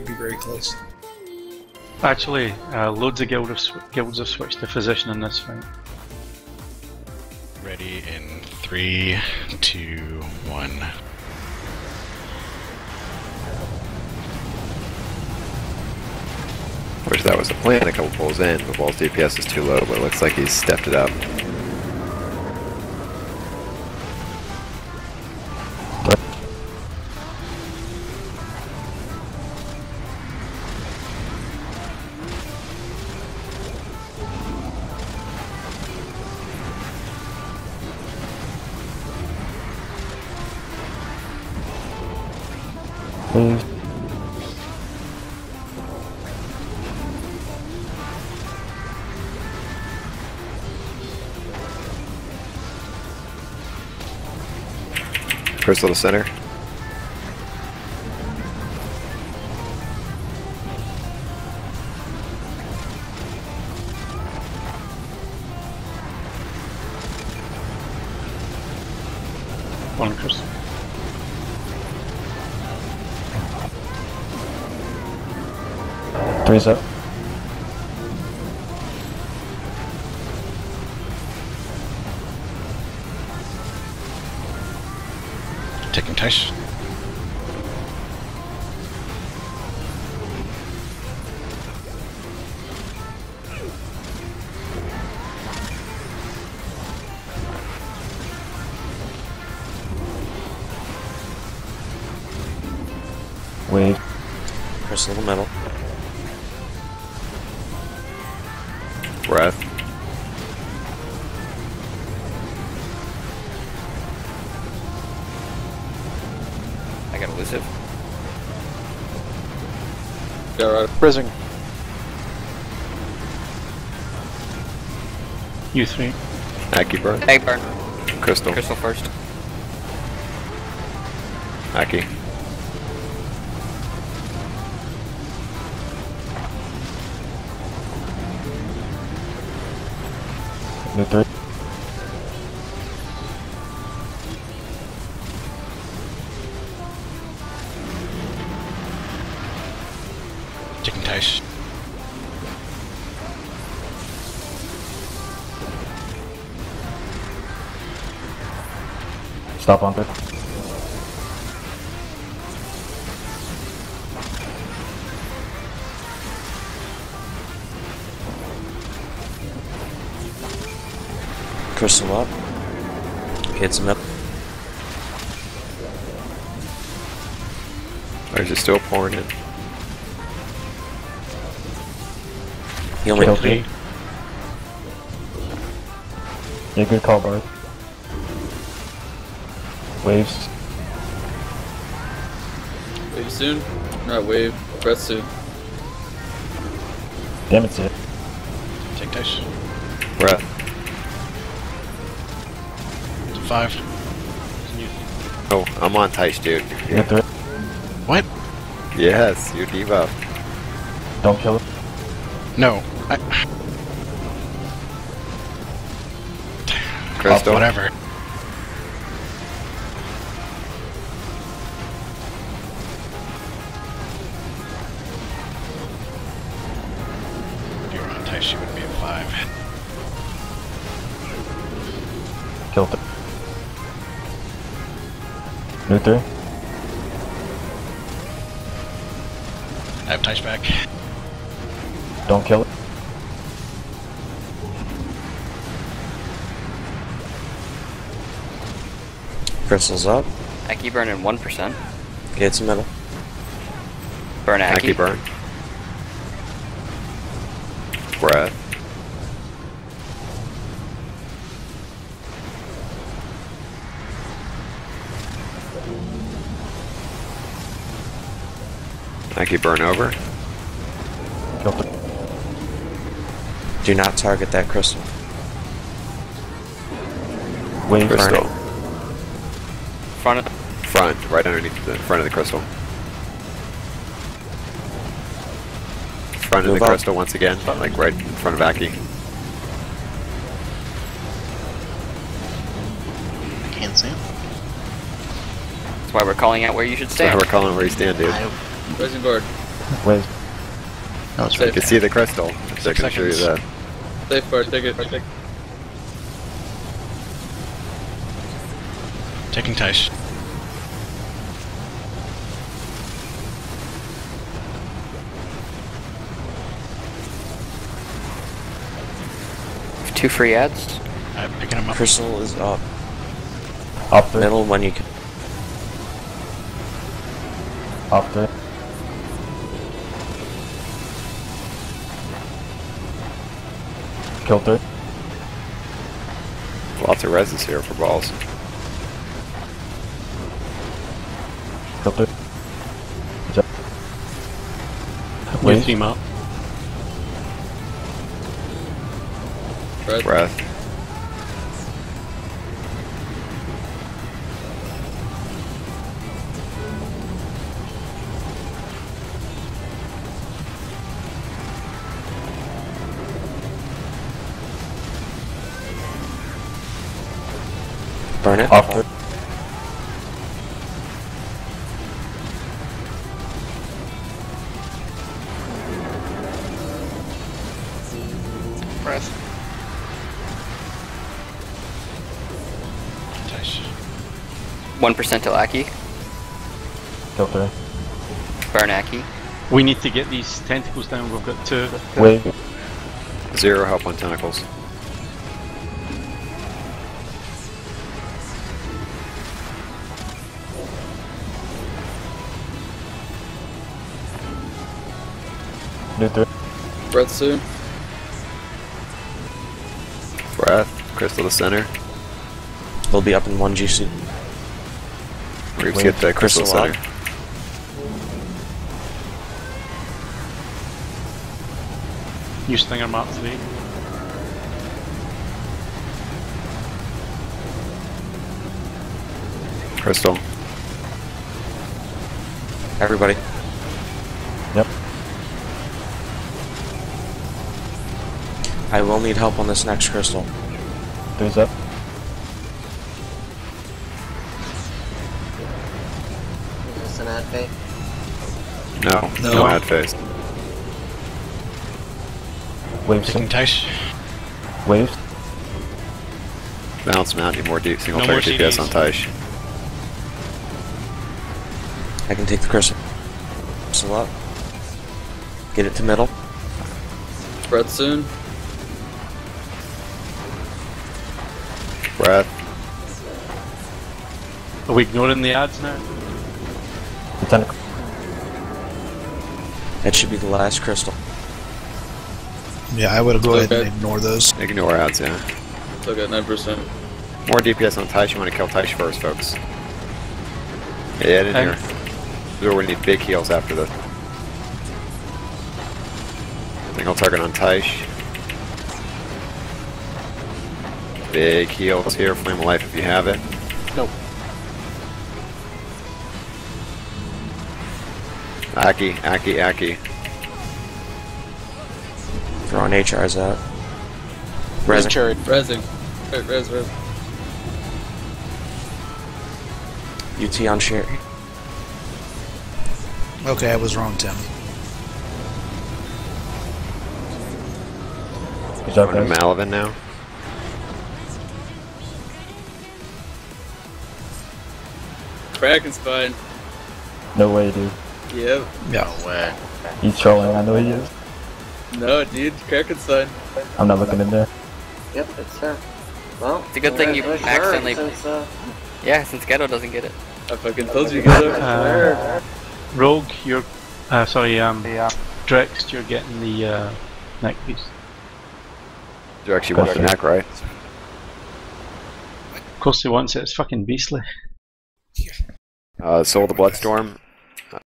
could be very close. Actually, uh, loads of guild have sw- guilds have switched to physician in this fight. Ready in three, two, one. Wish that was a plan a couple pulls in, but Ball's DPS is too low, but it looks like he's stepped it up. Move. Crystal to center. One crystal. Three's up. Taking touch. Wave. Crystal in the middle. Breath. I got elusive. Rising. You three. Aki burn. Egg burn. Crystal. Crystal first. Aki. Move three. Taking touch. Stop on three. Crystal up. Hits him up. Or is it still pouring in? He only Kill Three. Yeah, good call, Bart. Waves. Wave soon. Not wave. Breath soon. Damn it's it. Take touch. Breath. Five. Oh, I'm on Taish, dude. Move three. What? Yes, you're debuff. Don't kill him. No. I, Crystal. Oh, whatever. If you were on touch, she would be a five. Kill three. Move three. I have touch back. Don't kill it. Crystal's up. Aki burn in 1%. Hits middle. Burn Aki. Aki burn. Breath. Aki burn over. Do not target that crystal. Wave. Crystal. Front of Front, right underneath the front of the crystal. Front of the up. crystal once again, but like right in front of Aki. I can't see him. That's why we're calling out where you should So stand. we're calling where you stand, dude. Rising guard. Wave. No, it's oh, Safe. You can see the crystal. If they Six can show you seconds. that. Safe bar, take it. Taking Taish. Two free ads. I'm picking him up. Crystal is up. Up three. Middle when you can. Up three. Kill three. Lots of resins here for balls. Kill three. Good job. Wave Wave. team up. Breath. Breath. Burn it. Off three. 1% to Aki. Kill three. Burn Aki. We need to get these tentacles down. We've got two. Wave. Zero help on tentacles. New three. Breath soon. Breath. Crystal to center. They'll be up in one GC. Reeves Wave. get the crystal, Crystal center. up. New Stinger Mark 3. Crystal. Everybody. I will need help on this next crystal. Three's up. Is this an ad fake? No. No. No ad phase. Waves. Taking Taish. Waves. Bounce mount. Need more deep single No target more DPS on Taish. I can take the crystal. Crystal up. Get it to middle. Breath soon. Breath. Are we ignoring the ads now? The tentacle. That should be the last crystal. Yeah, I would go ahead Okay. and ignore those. Ignore ads, yeah. Still got 9%. More DPS on Taish. You want to kill Taish first, folks. Yeah, in And- here. This is where we need big heals after this. Single target on Taish. Big heals here. Flame of Life if you have it. Nope. Aki, Aki, Aki. Throwing HRs out. Resin. Resing. Right, res, res. UT on Sherry. Okay, I was wrong, Tim. Good job, Going to guys. Malavin now. Kraken's fine. No way, dude. Yep. No way. He's trolling. I know he is. No, dude. Kraken's fine. I'm not looking in there. Yep, it's her. Well, It's a good thing you accidentally- Since, uh, Yeah, since Ghetto doesn't get it. I fucking told you guys. Uh, Rogue, you're. Uh, sorry, um, Yeah. Drex, you're getting the uh, neck piece. Drex, You actually want the neck, right? Of course, he wants it. It's fucking beastly. Uh, Soul of the Bloodstorm.